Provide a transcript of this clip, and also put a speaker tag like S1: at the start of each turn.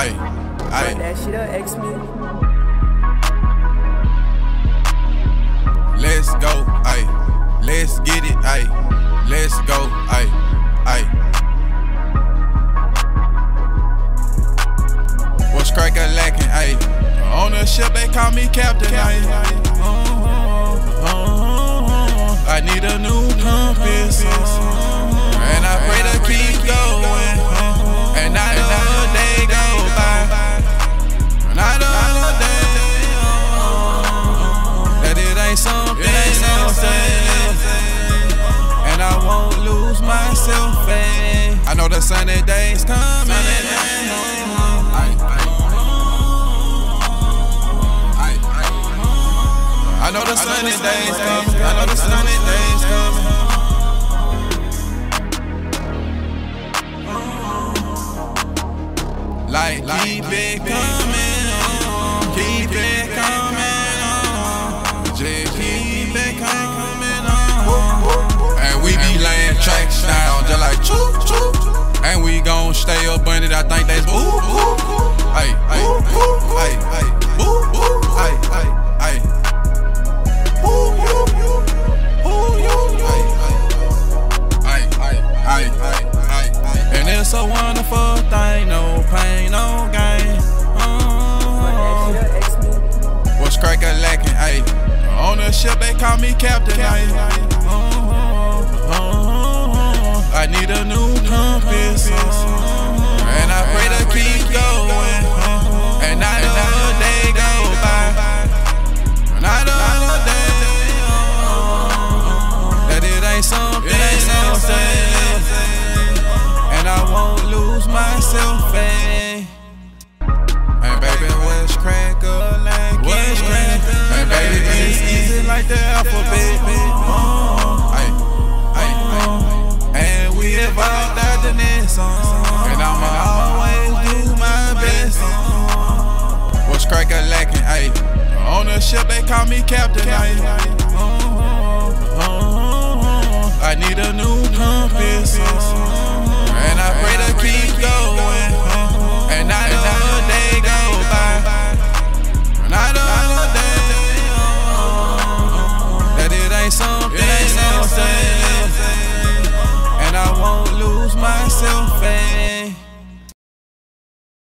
S1: Ay.
S2: That shit up, Axmy.
S1: Let's go, ay. Let's get it, ay. Let's go, ay. Ay. What's cracker lacking, ay? On the ship, they call me captain, ay. Uh-huh, I know the sunny days coming. Ay, ay. I know the sunny days coming. I know the sunny days coming. Like, keep it coming keep it coming I think that's boo boo, hey hey hey hey boo boo, hey hey hey. Boo you, boo you, hey hey hey hey hey hey. And it's a wonderful thing, no pain, no gain.
S2: That shit up, X.
S1: What's cracker lacking, ayy? On the ship, they call me captain, ayy. Uh-huh, like the alphabet. And we evolved out the next song. And I'ma always do my best. What's cracker lacking? Ay, on the ship they call me captain. I need a new